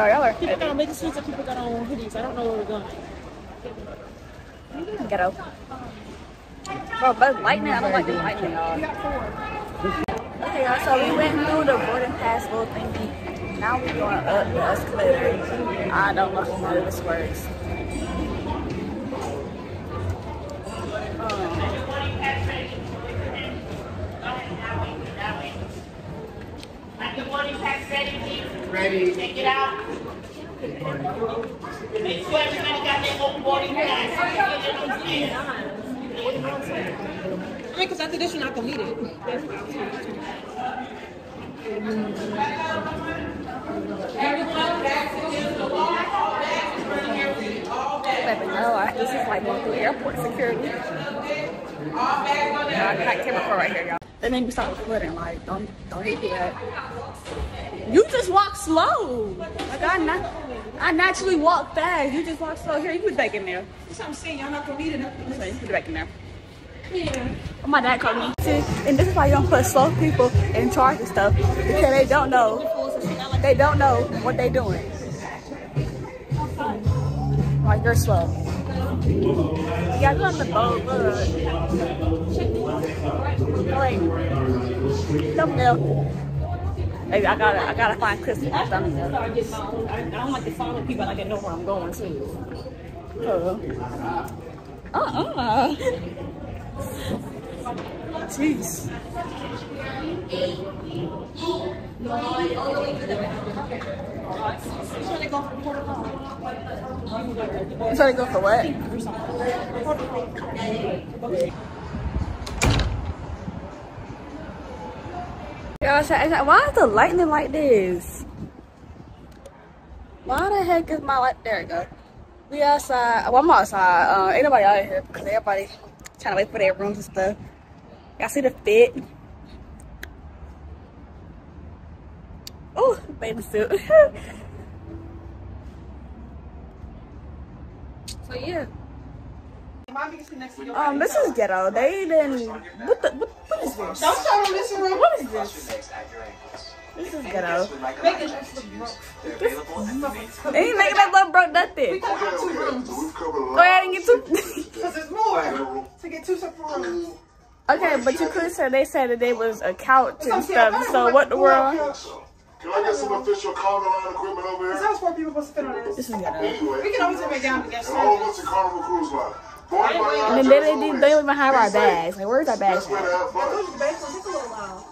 Bro, y'all are people got on bathing suits and people got on hoodies. I don't know where we're going. ghetto. Bro, but lightning, I don't like the lightning, y'all. Okay, y'all, so we went through the boarding pass little thingy. Now we're going up the escalator. I don't know how this works. The boarding pass ready, please? Ready. Take it out. Make sure everybody got their own boarding pass. I mean, because after this, you're not going to need it. Know. I, this is like going through airport security. I got camera crew right here, y'all. They made me stop recording. Like, don't don't hit that. You just walk slow. Like I not, I naturally walk fast. You just walk slow. Here, you put it back in there. That's what I'm saying. Y'all not going to need it. So you put it back in there. Yeah. My dad called me. And this is why you don't put slow people in charge of stuff because they don't know. They don't know what they're doing. Like you're slow. Yeah, I'm on the boat. Look. Wait. Thumbnail. Maybe I gotta, I gotta find thumbnail. I my own. I, I don't like to follow people. I like to know where I'm going to. Uh-uh. Jeez. You trying to go for what? I said, why is the lightning like this? Why the heck is my light? There it go. We outside. Well, I'm outside. Uh, ain't nobody out here because everybody trying to wait for their rooms and stuff. Y'all see the fit? Oh, baby suit. so yeah. Um, this is ghetto. They didn't. What the? What, what is this? Don't show them this room. What is this? This is ghetto. They ain't making that look broke nothing. Gotta have two rooms. Go ahead and get two. Because there's more. To get two separate rooms. okay, but you could say they said that they was a couch and stuff. So what the world? Can I get some official Carnival line equipment over This here? house four people supposed to fit on this. This is ghetto. Anyway, We can always come back down and get and all what's service. the Carnival Cruise Line? And then they, they, they don't even have our bags. Like, where's our bags? Best at? have fun. The bathroom take a little while.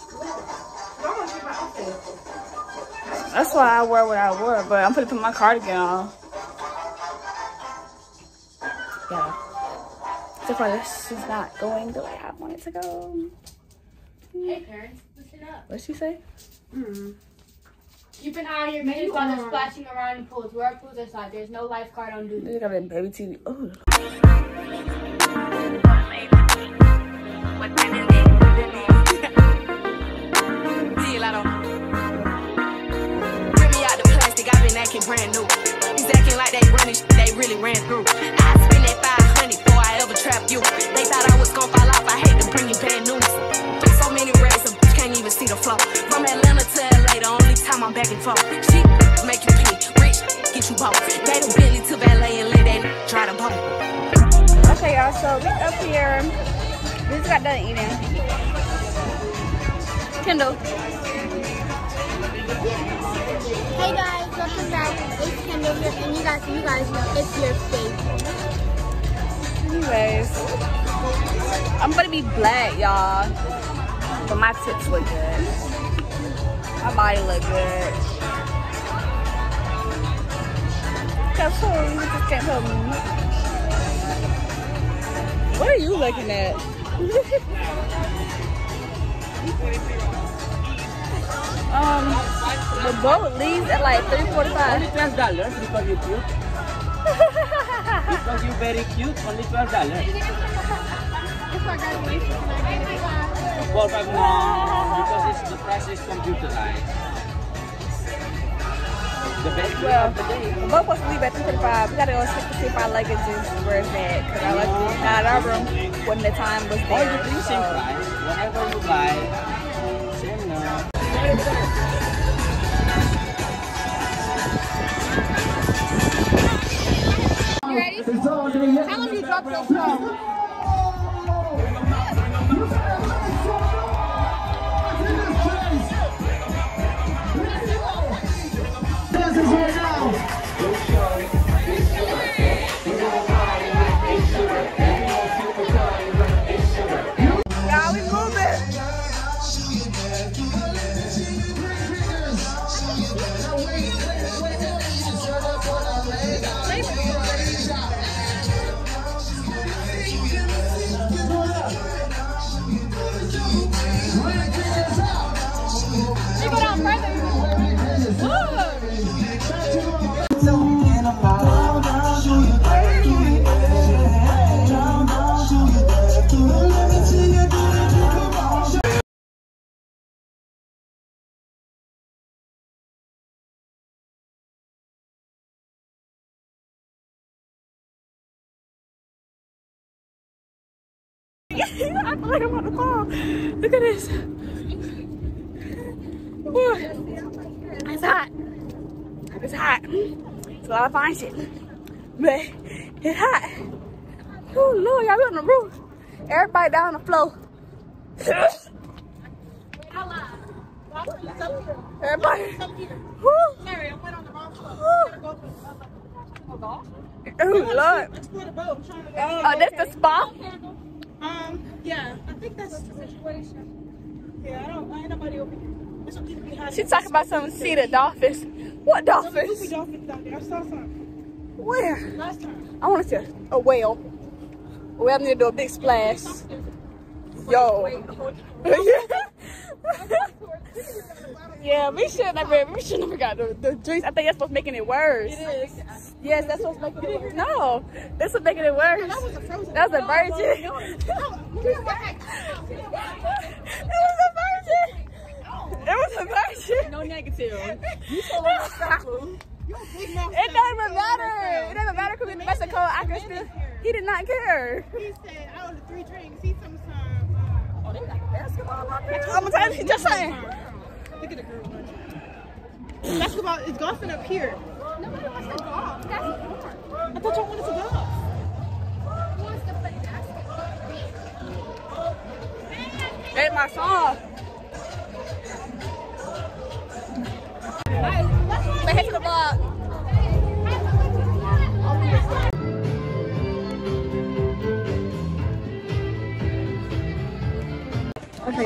Y'all want to get my outfit. That's why I wear what I wore, but I'm gonna put my cardigan on. Yeah. So far, this is not going the way I want it to go. Hey parents, listen up. What'd she say? Mm-hmm. You've been out here making fun of splashing around in pools. Where are pools outside? There's no lifeguard on duty. They got a baby TV. Oh. Acting brand new. He's acting like they running, shit they really ran through. I spend that 500 before I ever trap you. They thought I was gonna fall off, I hate to bring you bad news. Took so many racks, a bitch can't even see the flow. From Atlanta to LA, the only time I'm back and forth. Okay, y'all. So we up here. We just got done eating. Kendall. Hey guys, welcome back. It's Kendall here, and you guys, you guys know it's your favorite. Anyways, I'm gonna be black, y'all. But my tits look good. My body look good. Can't you, you just can't tell me. What are you looking at? Um, the boat leaves at like 3:45. Only twelve dollars because you cute. because you very cute. Only twelve dollars. Four five no, because it's, the price is computerized. The best way Well, of the day. the boat supposed to leave at 3:45. We gotta go see if our luggage is where it's at. Cause our luggage is not in our room when the time was there. The so. whenever you buy, uh, ready? Tell him you dropped your phone. This is like I'm about to fall. Look at this. Whew. It's hot. It's hot. It's a lot of fine shit. But it's hot. Oh Lord, y'all on the roof. Everybody down the floor. Everybody. Woo. Oh Lord. Oh, that's the spa? Um, yeah, I think that's the situation. Yeah, I don't, I ain't nobody over here. Some behind She talking about some see the dolphins. What Some goofy dolphins? dolphins out there. I saw some Where? last time. I want to see a, a whale. A whale need to do a big splash. Yo. yeah, we should never, we should never got the, the drinks. I think that's what's making it worse. It is. Yes, that's what's making it worse. No, that's what's making it worse. That was a virgin. it was a virgin. It was a virgin. No negative. It doesn't matter. It doesn't matter because in Mexico, I can still. He did not care. He said, out of the three drinks, he sometimes. Oh, they like basketball out there. I'm you, just saying. Look at the girl. Basketball is golfing up here. Nobody wants to golf. That's. I thought y'all wanted to golf. Who wants to play basketball? Hey, my song.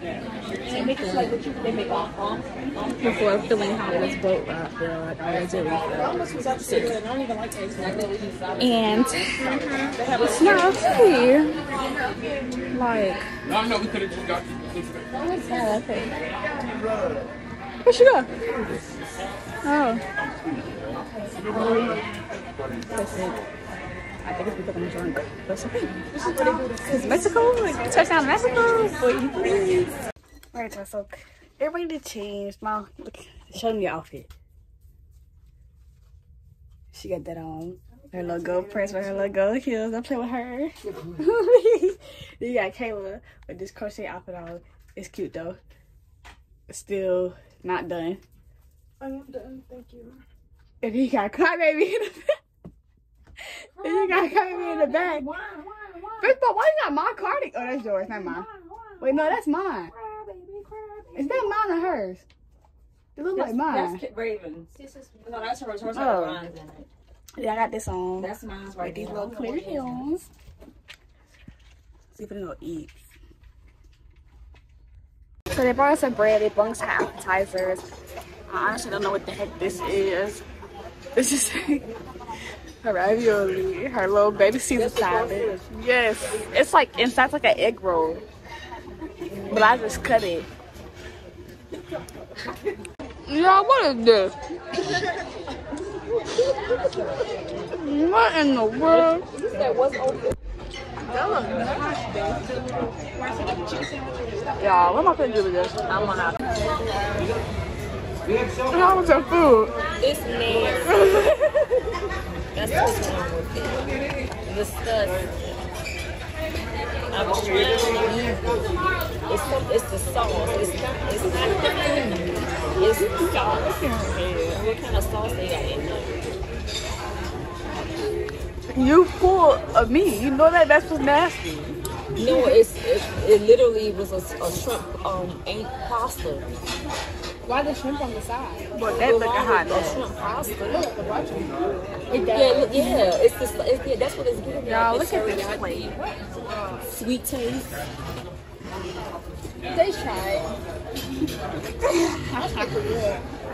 Down right here. I should never. Before feeling how this boat ride feel like I was really sick. And it's not okay. Like, No, no, we could have just got yeah, oh, okay. Where'd she go? Oh. Listen, I think it's because I'm drunk. That's okay. Because Mexico, like, touchdown to Mexico, boy, please. Alright, so, so everybody to change. My, look, show them your outfit. She got that on. Her little gold prints with her little gold heels. Don't play with her. then you got Kayla with this crochet outfit on. It's cute though. Still not done. I am done. Thank you. And he got crybaby in the back. And you got crybaby in the back. First of all, why you got my cardigan? Oh, that's yours, not mine. Wait, no, that's mine. Is that mine or hers? It looks like mine. That's Kit Ravens. No, that's hers. Hers Oh. got lines in it. yeah, I got this on. That's mine with right these little clear heels. See if it's gonna eat. So they brought us some bread, they brought us some appetizers. I honestly don't know what the heck this is. This is her ravioli, her little baby Caesar salad. Yes, it's like inside like an egg roll, but I just cut it. Y'all, what is this? what in the world? Y'all, what am I gonna do with this? I want to. How much your food? It's nasty. That's what's wrong with it. Disgusting. I was trying to it. It's the, it's the sauce. It's not, it's not the food. It's the sauce. Yeah. What kind of sauce they got in there? You full of me. You know that that's just nasty. No, it's it, it literally was a, a shrimp um ain't pasta. Why the shrimp on the side? But that looking hot. A shrimp pasta. It, yeah, look- yeah, it's the it's, yeah, that's what it's giving me. Y'all, look at this plate. Sweet taste. They tried.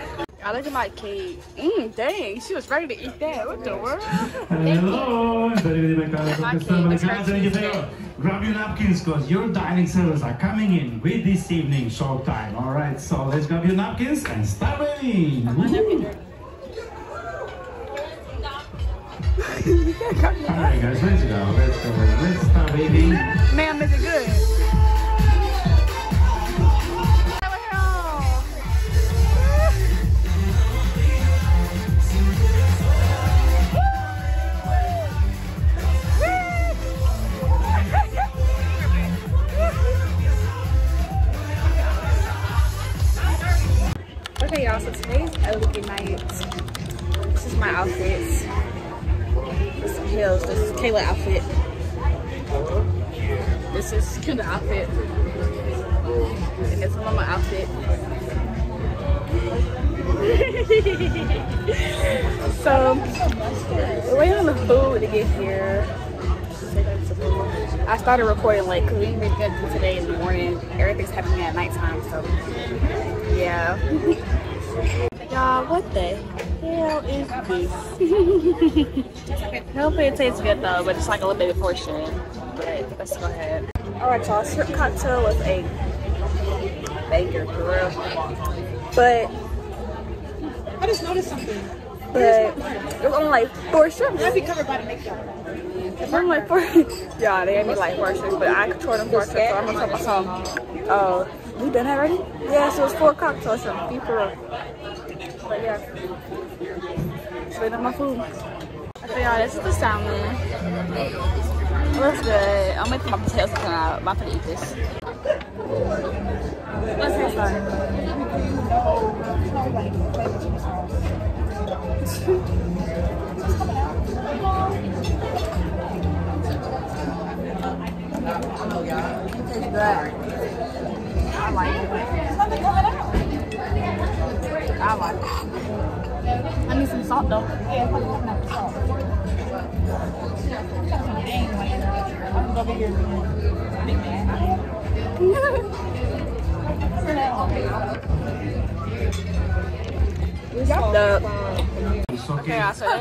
I look at my cake. Mmm, dang, she was ready to eat that. What the world? Hello, everybody back My cake I tell you a? Grab your napkins because your dining service are coming in with this evening showtime. All right, so let's grab your napkins and start. Woo. All right, guys, let's go. Let's go. Let's start waving. Ma'am, is it good? So today's Elegant night. This is my outfit. This is Hills. This is Kayla outfit. This is Kendra outfit. And this is Mama outfit. so, we're waiting on the food to get here. I started recording late because we didn't really get to today in the morning. Everything's happening at nighttime, so yeah. Y'all, what the hell is this? Hopefully it tastes good though, but it's like a little baby portion. But let's go ahead. Alright y'all, shrimp cocktail with a banger for real. But I just noticed something. but it was only like four shrimp. Might be covered by the makeup. I'm like four Yeah, they gave me like four shrimp, but I controlled them four shrimp, so I'm gonna tell myself, oh, we done that already? Yeah, so it's four cocktails shrimp, be for real. But yeah. Just waiting on my food. Okay, y'all, this is the salmon. It looks good. I'm making my potatoes out. I'm to eat this. Let's taste like. It tastes good. I like it. I. Need some salt though. It's Okay, uh, so they You will uh,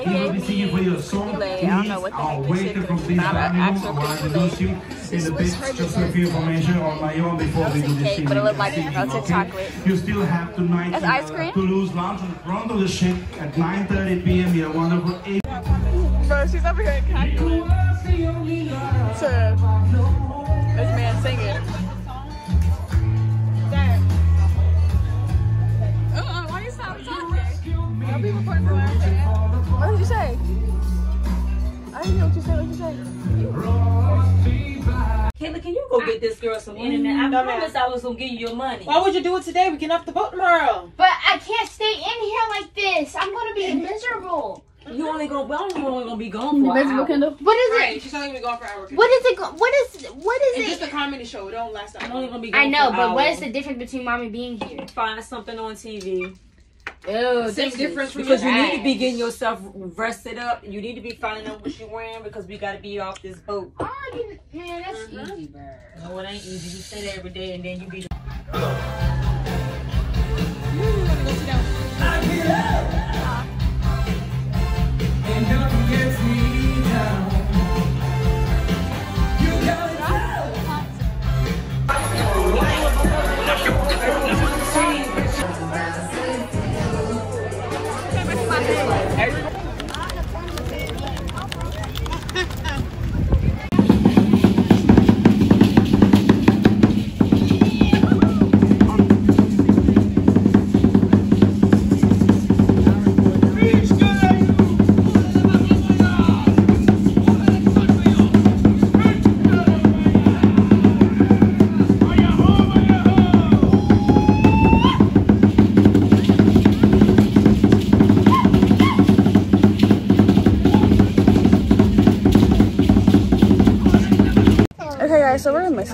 gave be singing for your song. Filet. I don't know what the heck this shit is. Not an actual I will filet. introduce you in a bit just a few information on my own before we do this cake, but it looked like melted okay? chocolate. You still have tonight That's to, ice cream? to lose lunch on front of the ship at 9.30 p.m. Your wonderful. Bro, she's over here cackling to be recording for What did you say? I didn't hear what you said. What did you say? Kayla, can you go get this girl some internet? Mm-hmm. I No, promised I was gonna give you your money. Why would you do it today? We can off the boat tomorrow. But I can't stay in here like this. I'm gonna be mm-hmm. miserable. You only gonna, well, I'm only gonna be gone for an Miserable hour. Kendall? What is Right, it? she's only gonna be gone for an hour. What is it? What is what is It's it? just a comedy show. It don't last I'm only gonna be gone I know, for but what hour. is the difference between mommy being here? Find something on TV. Ew, Same difference from Because you your need to be getting yourself rested up. You need to be finding out what you're wearing because we gotta be off this boat. Oh, man, that's uh-huh. easy, bro. No, it ain't easy. You say that every day and then you be.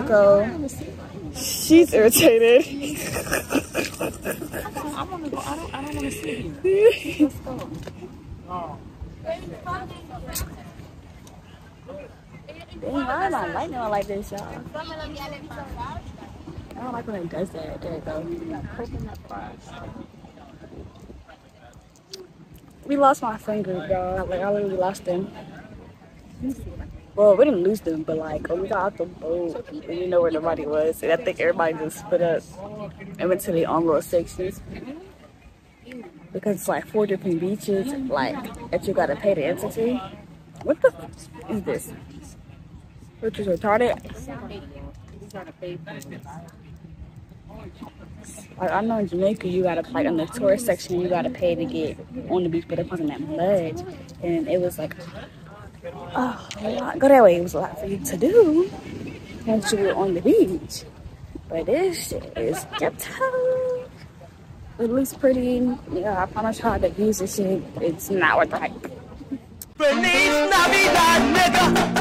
Mexico. She's irritated. I go. I don't. I don't want to sit here. Let's go. Dang, why am I lighting on like this, y'all? I don't like when it does that. There it goes. We lost my friend group, y'all. Like, I literally lost them. Well, we didn't lose them, but like, we got off the boat, we didn't know where nobody was. And I think everybody just split up and went to own little sections. Because it's like four different beaches, like, that you gotta pay to enter to. What the is this? Which is retarded? Like I know in Jamaica you gotta like in the tourist section you gotta pay to get on the beach, but it wasn't that much. And it was like oh a lot. Go that way, it was a lot for you to do once you were on the beach. But this is ghetto. It looks pretty. Yeah, I promise y'all the views and shit, it's not worth the hype. Feliz Navidad, nigga.